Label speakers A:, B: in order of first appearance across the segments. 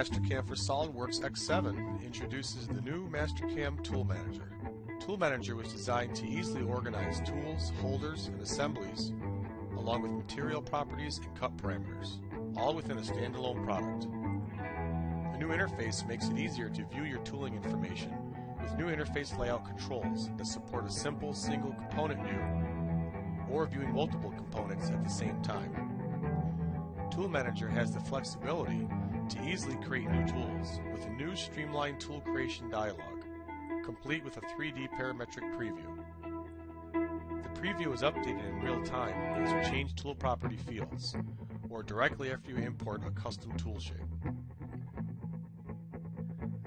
A: Mastercam for SOLIDWORKS X7 introduces the new Mastercam Tool Manager. Tool Manager was designed to easily organize tools, holders, and assemblies, along with material properties and cut parameters, all within a standalone product. The new interface makes it easier to view your tooling information with new interface layout controls that support a simple single component view or viewing multiple components at the same time. Tool Manager has the flexibility to easily create new tools with a new streamlined tool creation dialog, complete with a 3D parametric preview. The preview is updated in real time as you change tool property fields, or directly after you import a custom tool shape.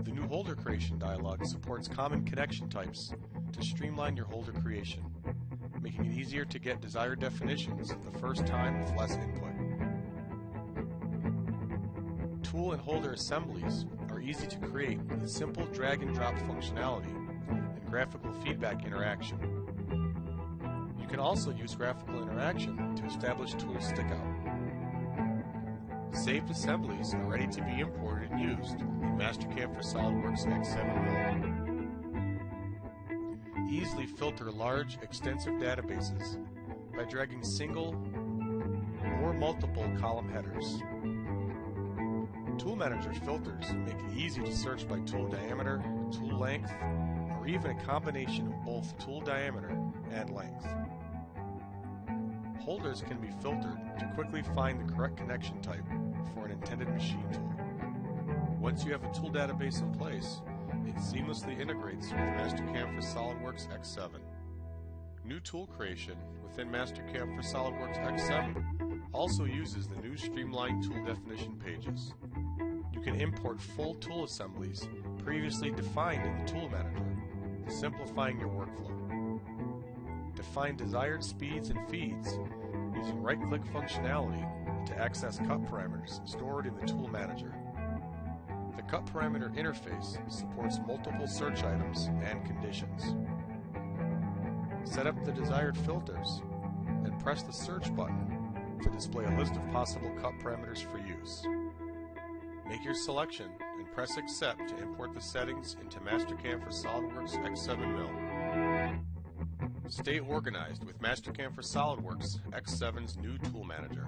A: The new holder creation dialog supports common connection types to streamline your holder creation, making it easier to get desired definitions the first time with less input. Tool and holder assemblies are easy to create with simple drag and drop functionality and graphical feedback interaction. You can also use graphical interaction to establish tool stickout. Saved assemblies are ready to be imported and used in Mastercam for SOLIDWORKS X7 Mill. Easily filter large, extensive databases by dragging single or multiple column headers. Tool Manager's filters make it easy to search by tool diameter, tool length, or even a combination of both tool diameter and length. Holders can be filtered to quickly find the correct connection type for an intended machine tool. Once you have a tool database in place, it seamlessly integrates with Mastercam for SOLIDWORKS X7. New tool creation within Mastercam for SOLIDWORKS X7 also uses the new streamlined tool definition pages You can import full tool assemblies previously defined in the Tool Manager, simplifying your workflow. Define desired speeds and feeds using right-click functionality to access cut parameters stored in the Tool Manager. The cut parameter interface supports multiple search items and conditions. Set up the desired filters and press the search button to display a list of possible cut parameters for use. Make your selection and press accept to import the settings into Mastercam for SOLIDWORKS X7 Mill. Stay organized with Mastercam for SOLIDWORKS X7's new tool manager.